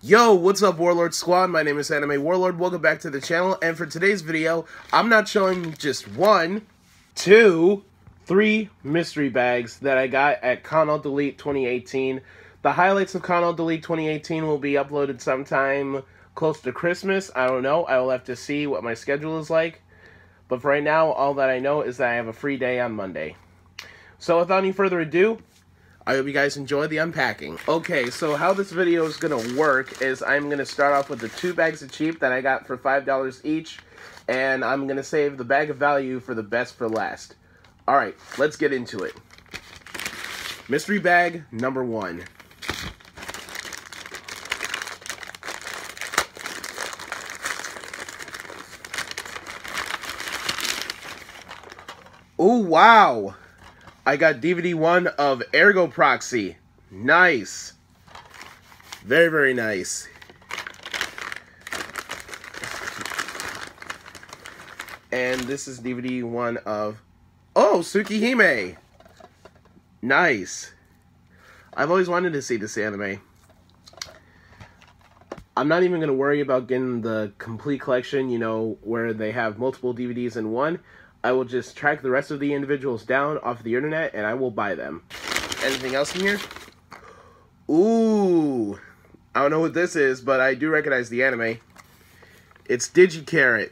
Yo, what's up Warlord Squad? My name is Anime Warlord. Welcome back to the channel. And for today's video, I'm not showing just one, two, three mystery bags that I got at Con Delete 2018. The highlights of Con Delete 2018 will be uploaded sometime close to Christmas. I don't know. I will have to see what my schedule is like. But for right now, all that I know is that I have a free day on Monday. So without any further ado, I hope you guys enjoy the unpacking. Okay, so how this video is to work is I'm to start off with the two bags of cheap that I got for $5 each, and I'm to save the bag of value for the best for last. Alright, let's get into it. Mystery bag number one. Oh, wow! I got DVD 1 of Ergo Proxy. Nice. Very, very nice. And this is DVD 1 of... Oh, Tsukihime! Nice. I've always wanted to see this anime. I'm not even going to worry about getting the complete collection, you know, where they have multiple DVDs in one. I will just track the rest of the individuals down off the internet and I will buy them. Anything else in here? Ooh. I don't know what this is, but I do recognize the anime. It's Di Gi Charat.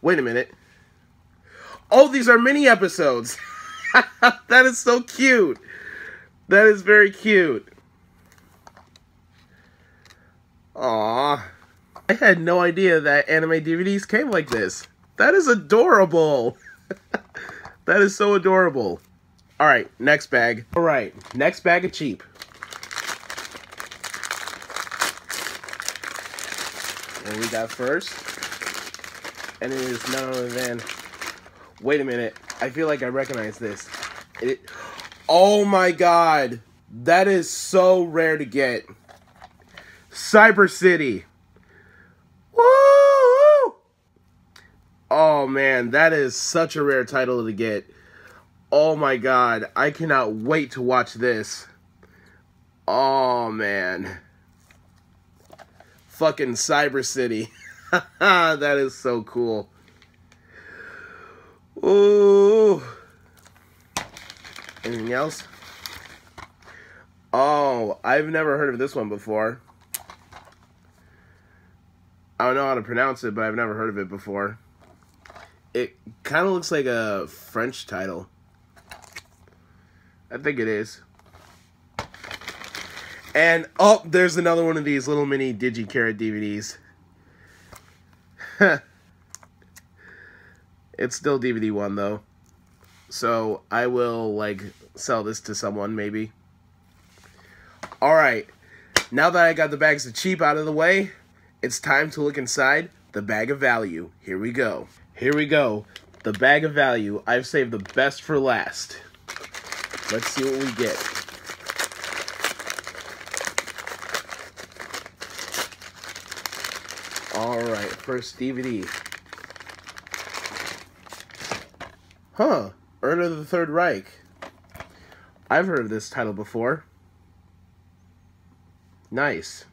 Wait a minute. Oh, these are mini episodes. that is so cute. That is very cute. Aww. I had no idea that anime DVDs came like this. That is adorable. that is so adorable. All right, next bag. All right, next bag of cheap. And we got first. And it is none other than... Wait a minute. I feel like I recognize this. It, oh my god. That is so rare to get. Cyber City. Oh man, that is such a rare title to get. Oh my god, I cannot wait to watch this. Oh man. Fucking Cyber City. that is so cool. Ooh. Anything else? Oh, I've never heard of this one before. I don't know how to pronounce it, but I've never heard of it before. It kind of looks like a French title. I think it is. And, oh, there's another one of these little mini Di Gi Charat DVDs. it's still DVD 1, though. So, I will, like, sell this to someone, maybe. Alright. Now that I got the bags of cheap out of the way, it's time to look inside the bag of value. Here we go. Here we go. The bag of value. I've saved the best for last. Let's see what we get. Alright, first DVD. Huh. Erna the Third Reich. I've heard of this title before. Nice.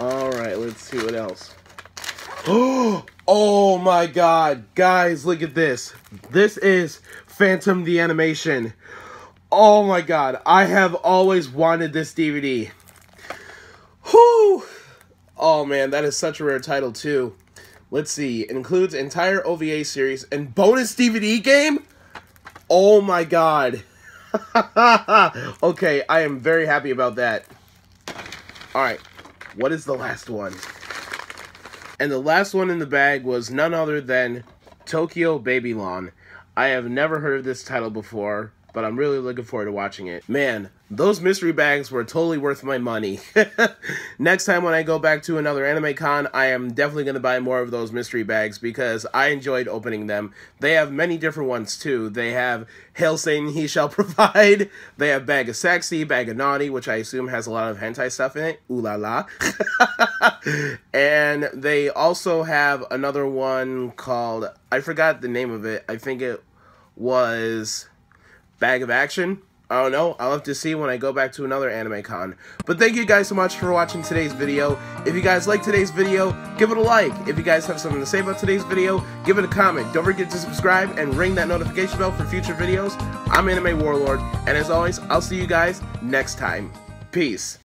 Alright, let's see what else. oh my god. Guys, look at this. This is Phantom the Animation. Oh my god. I have always wanted this DVD. Whew. Oh man, that is such a rare title too. Let's see. It includes entire OVA series and bonus DVD game? Oh my god. okay, I am very happy about that. Alright, what is the last one? And the last one in the bag was none other than Tokyo Babylon. I have never heard of this title before, but I'm really looking forward to watching it. Man, those mystery bags were totally worth my money. Next time when I go back to another anime con, I am definitely going to buy more of those mystery bags because I enjoyed opening them. They have many different ones too. They have Hail Satan He Shall Provide. They have Bag of Sexy, Bag of Naughty, which I assume has a lot of hentai stuff in it. Ooh la la. and they also have another one called, I forgot the name of it. I think it was Bag of Action I don't know. I'll have to see when I go back to another anime con. But thank you guys so much for watching today's video. If you guys like today's video, give it a like. If you guys have something to say about today's video, give it a comment. Don't forget to subscribe and ring that notification bell for future videos. I'm Anime Warlord, and as always, I'll see you guys next time. Peace.